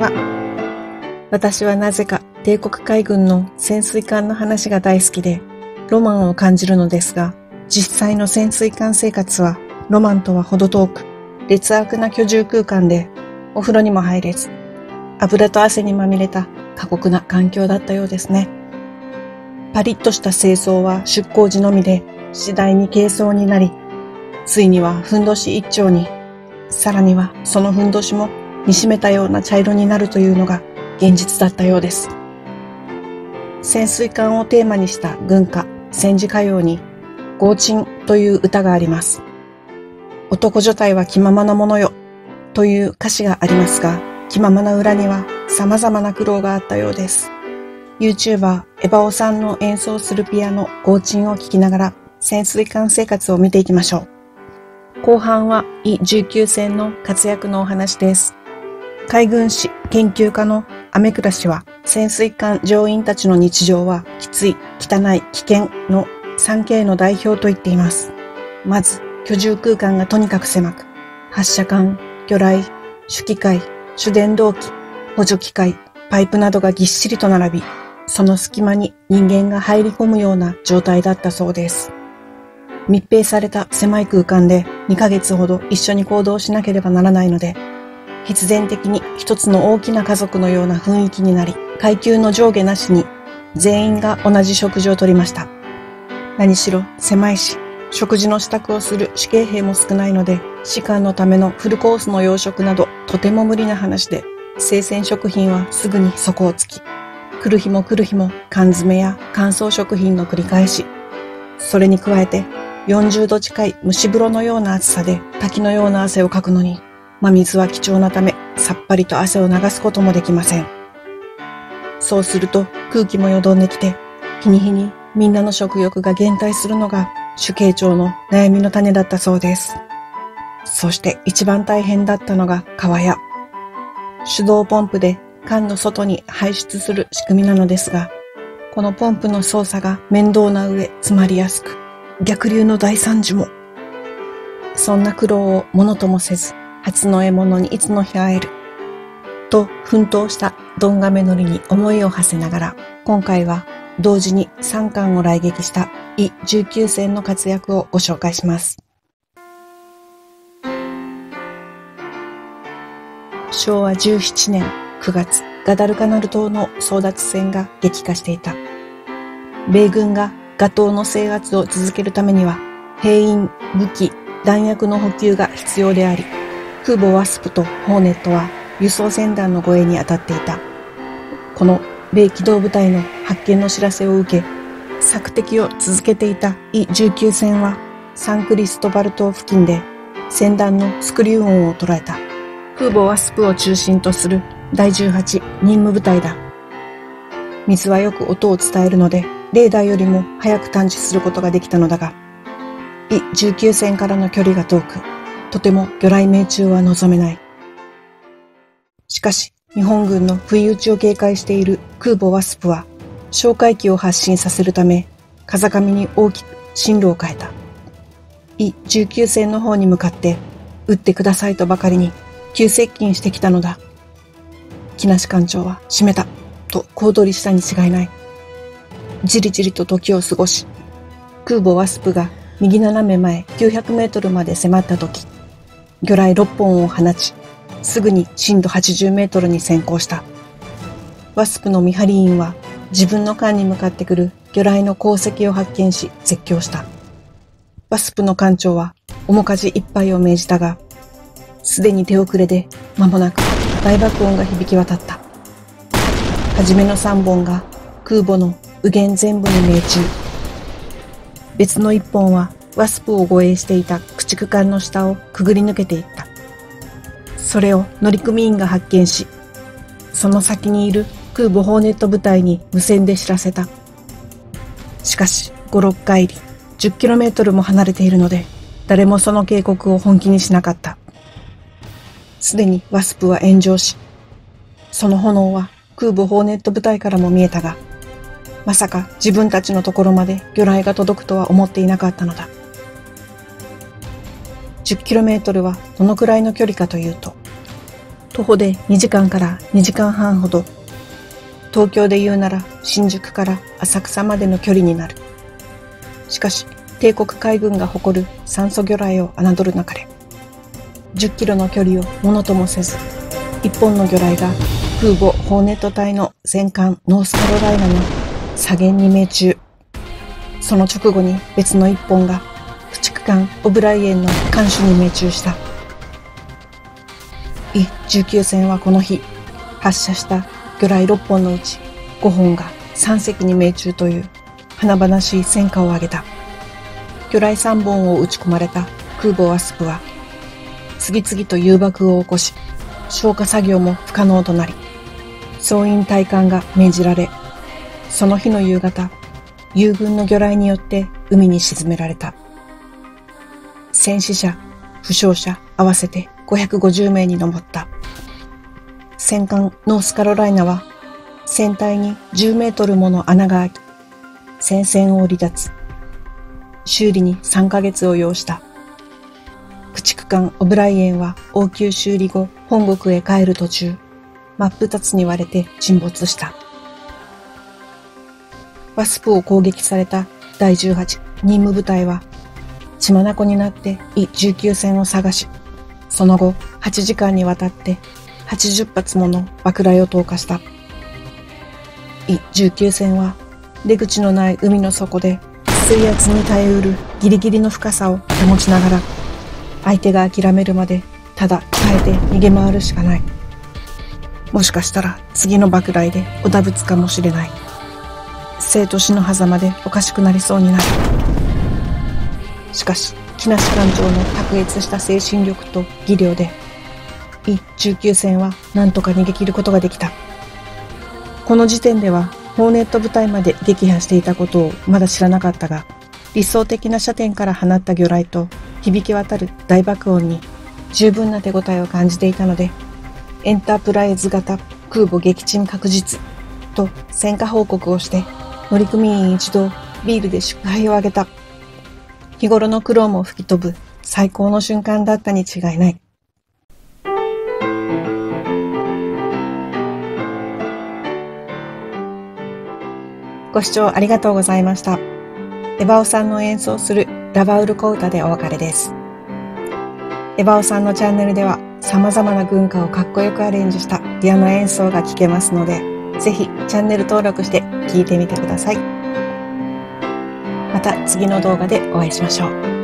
は。私はなぜか帝国海軍の潜水艦の話が大好きで、ロマンを感じるのですが、実際の潜水艦生活はロマンとは程遠く、劣悪な居住空間でお風呂にも入れず、油と汗にまみれた過酷な環境だったようですね。パリッとした清掃は出港時のみで次第に軽装になり、ついにはふんどし一丁に、さらにはそのふんどしも煮しめたような茶色になるというのが現実だったようです。潜水艦をテーマにした軍歌、戦時歌謡に、豪鎮という歌があります。男女体は気ままなものよという歌詞がありますが、気ままな裏には様々な苦労があったようです。YouTuber エバオさんの演奏するピアノ、豪鎮を聴きながら潜水艦生活を見ていきましょう。後半は E19 戦の活躍のお話です。海軍史研究家のアメクラ氏は潜水艦乗員たちの日常はきつい、汚い、危険の 3K の代表と言っています。まず、居住空間がとにかく狭く、発射管、魚雷、主機械、主電動機、補助機械、パイプなどがぎっしりと並び、その隙間に人間が入り込むような状態だったそうです。密閉された狭い空間で2ヶ月ほど一緒に行動しなければならないので、必然的に一つの大きな家族のような雰囲気になり、階級の上下なしに全員が同じ食事をとりました。何しろ狭いし、食事の支度をする死刑兵も少ないので、士官のためのフルコースの洋食などとても無理な話で、生鮮食品はすぐに底をつき、来る日も来る日も缶詰や乾燥食品の繰り返し、それに加えて40度近い蒸し風呂のような暑さで滝のような汗をかくのに真水は貴重なため、さっぱりと汗を流すこともできません。そうすると空気もよどんできて、日に日にみんなの食欲が減退するのが主計長の悩みの種だったそうです。そして一番大変だったのが川や手動ポンプで缶の外に排出する仕組みなのですが、このポンプの操作が面倒な上詰まりやすく、逆流の大惨事も。そんな苦労をものともせず、初の獲物にいつの日会える？と奮闘したドンガメノリに思いを馳せながら、今回は同時に三冠を来撃したイ19戦の活躍をご紹介します。昭和17年9月、ガダルカナル島の争奪戦が激化していた。米軍がガ島の制圧を続けるためには、兵員、武器、弾薬の補給が必要であり、空母ワスプとホーネットは輸送船団の護衛に当たっていた。この米機動部隊の発見の知らせを受け、索敵を続けていた E19 戦はサンクリストバル島付近で船団のスクリュー音を捉えた。空母ワスプを中心とする第18任務部隊だ。水はよく音を伝えるので、レーダーよりも早く探知することができたのだが、E19 戦からの距離が遠く、とても魚雷命中は望めない。しかし、日本軍の不意打ちを警戒している空母ワスプは、哨戒機を発進させるため、風上に大きく進路を変えた。E19 戦の方に向かって、撃ってくださいとばかりに急接近してきたのだ。木梨艦長は閉めたと小躍りしたに違いない。じりじりと時を過ごし、空母ワスプが右斜め前900メートルまで迫った時、魚雷6本を放ち、すぐに深度80メートルに先行した。ワスプの見張り員は自分の艦に向かってくる魚雷の功績を発見し絶叫した。ワスプの艦長は面舵一杯を命じたが、すでに手遅れで間もなく大爆音が響き渡った。はじめの3本が空母の右舷全部に命中。別の1本はワスプを護衛していた駆艦の下をくぐり抜けていった。それを乗組員が発見し、その先にいる空母ホーネット部隊に無線で知らせた。しかし、5、6回り、10キロメートルも離れているので、誰もその警告を本気にしなかった。すでにワスプは炎上し、その炎は空母ホーネット部隊からも見えたが、まさか自分たちのところまで魚雷が届くとは思っていなかったのだ。10km はどのくらいの距離かというと、徒歩で2時間から2時間半ほど。東京で言うなら新宿から浅草までの距離になる。しかし、帝国海軍が誇る酸素魚雷を侮るなかれ、10キロの距離をものともせず、一本の魚雷が空母ホーネット隊の戦艦ノースカロライナの左舷に命中。その直後に別の一本が駆逐艦オブライエンの艦首に命中した。イ19戦はこの日、発射した魚雷6本のうち5本が3隻に命中という華々しい戦果を挙げた。魚雷3本を撃ち込まれた空母ワスプは、次々と誘爆を起こし、消火作業も不可能となり、総員退官が命じられ、その日の夕方、友軍の魚雷によって海に沈められた。戦死者、負傷者合わせて550名に上った。戦艦ノースカロライナは船体に10メートルもの穴が開き、戦線を降り立つ。修理に3ヶ月を要した。駆逐艦オブライエンは応急修理後本国へ帰る途中、真っ二つに割れて沈没した。ワスプを攻撃された第18任務部隊は血眼になってイ19戦を探し、その後8時間にわたって80発もの爆雷を投下した。イ19戦は出口のない海の底で水圧に耐えうるギリギリの深さを保ちながら相手が諦めるまでただ耐えて逃げ回るしかない。もしかしたら次の爆雷でおだぶつかもしれない。生と死の狭間でおかしくなりそうになる。しかし、木梨艦長の卓越した精神力と技量で、イ19戦は何とか逃げ切ることができた。この時点では、ホーネット部隊まで撃破していたことをまだ知らなかったが、理想的な射程から放った魚雷と響き渡る大爆音に十分な手応えを感じていたので、エンタープライズ型空母撃沈確実と戦果報告をして乗組員一同ビールで祝杯をあげた。日頃の苦労も吹き飛ぶ最高の瞬間だったに違いない。ご視聴ありがとうございました。エバオさんの演奏するラバウルコータでお別れです。エバオさんのチャンネルでは様々な軍歌をかっこよくアレンジしたピアノ演奏が聴けますので、ぜひチャンネル登録して聴いてみてください。また次の動画でお会いしましょう。